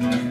Mm-hmm.